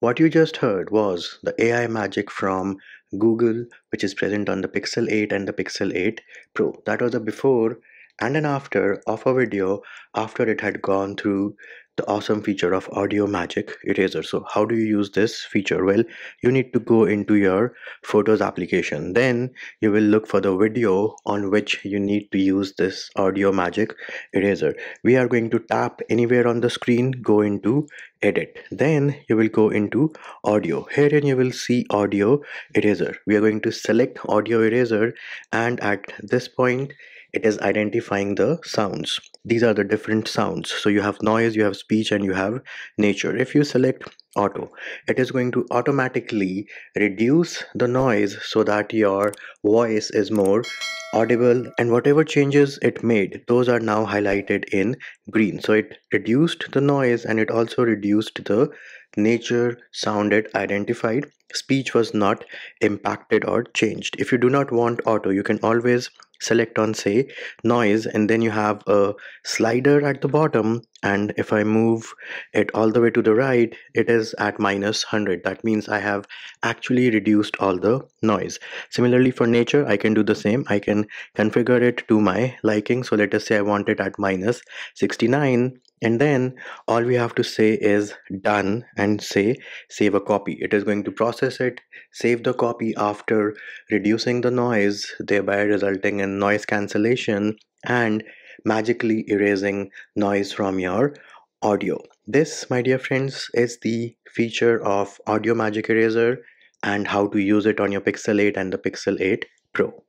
What you just heard was the AI magic from Google, which is present on the Pixel 8 and the Pixel 8 Pro. That was a before and an after of a video after it had gone through the awesome feature of audio magic eraser. So how do you use this feature? Well you need to go into your photos application. Then you will look for the video on which you need to use this audio magic eraser. We are going to tap anywhere on the screen go into edit. Then you will go into audio. Here and you will see audio eraser. We are going to select audio eraser and at this point it is identifying the sounds. These are the different sounds. So you have noise you have speech and you have nature. If you select auto it is going to automatically reduce the noise so that your voice is more audible and whatever changes it made those are now highlighted in green. So it reduced the noise and it also reduced the nature sounded identified. Speech was not impacted or changed. If you do not want auto you can always select on say noise and then you have a slider at the bottom and if I move it all the way to the right it is at minus 100 that means I have actually reduced all the noise. Similarly for nature I can do the same. I can configure it to my liking. So let us say I want it at minus 69 and then all we have to say is done and say save a copy. It is going to process it save the copy after reducing the noise thereby resulting in noise cancellation and magically erasing noise from your audio. This my dear friends is the feature of audio magic eraser and how to use it on your pixel 8 and the pixel 8 pro